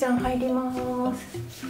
ちゃん入ります。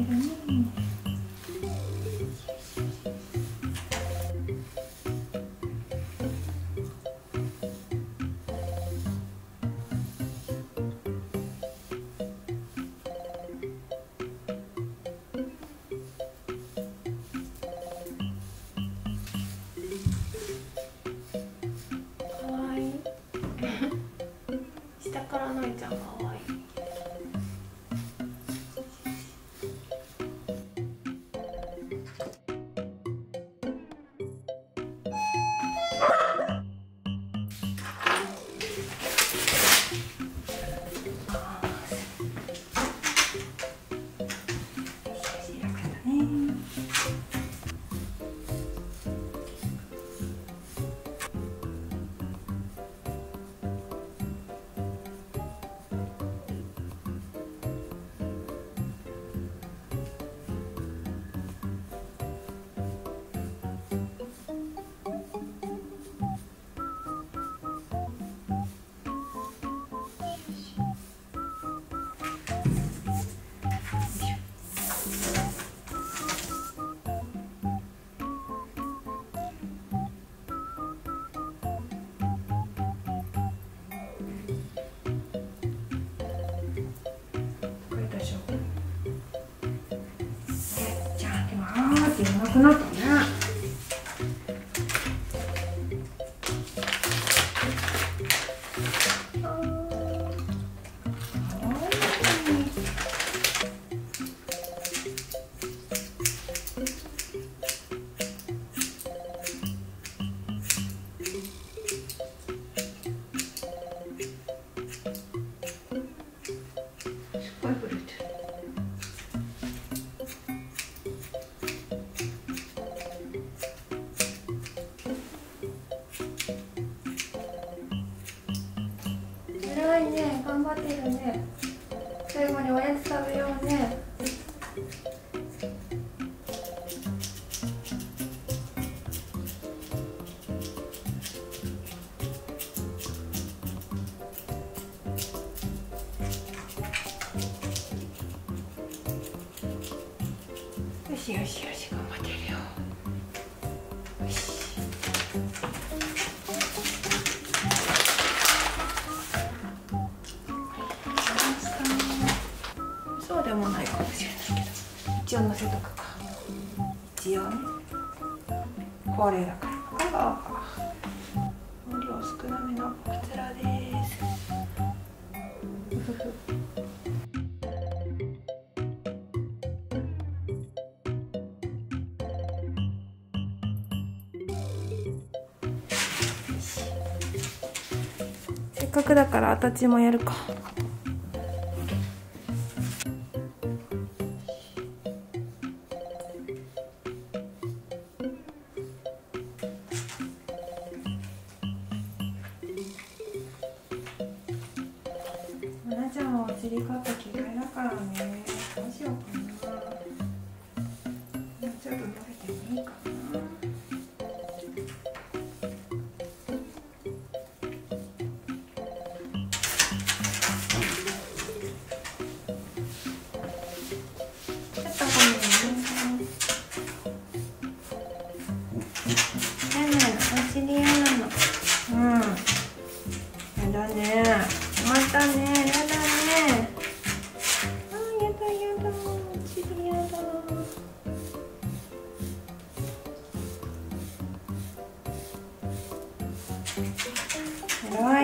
I don't know. 在那。ね頑張ってるね。最後におやつ食べようね。よしよしよし頑張ってるよ。でもないかもしれないけど一応乗せとくか一応ねこれだから量少なめのこちらですせっかくだからアタッチもやるか。ちゃんはお尻カット嫌いだからねどうしようかな。もうちょっと伸びてもいいかなお尻や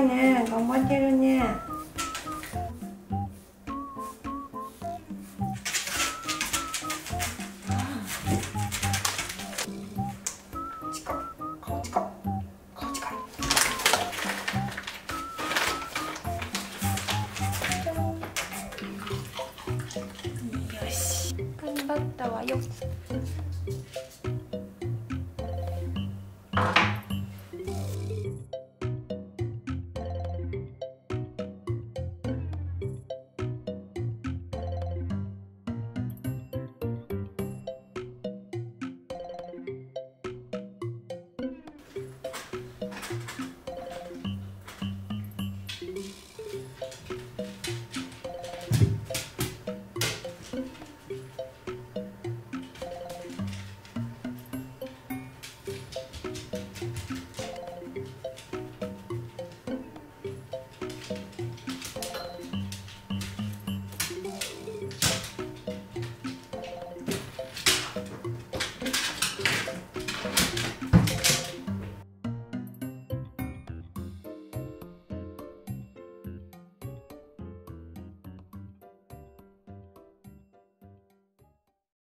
ね。頑張ってるね。よし。頑張ったわよ。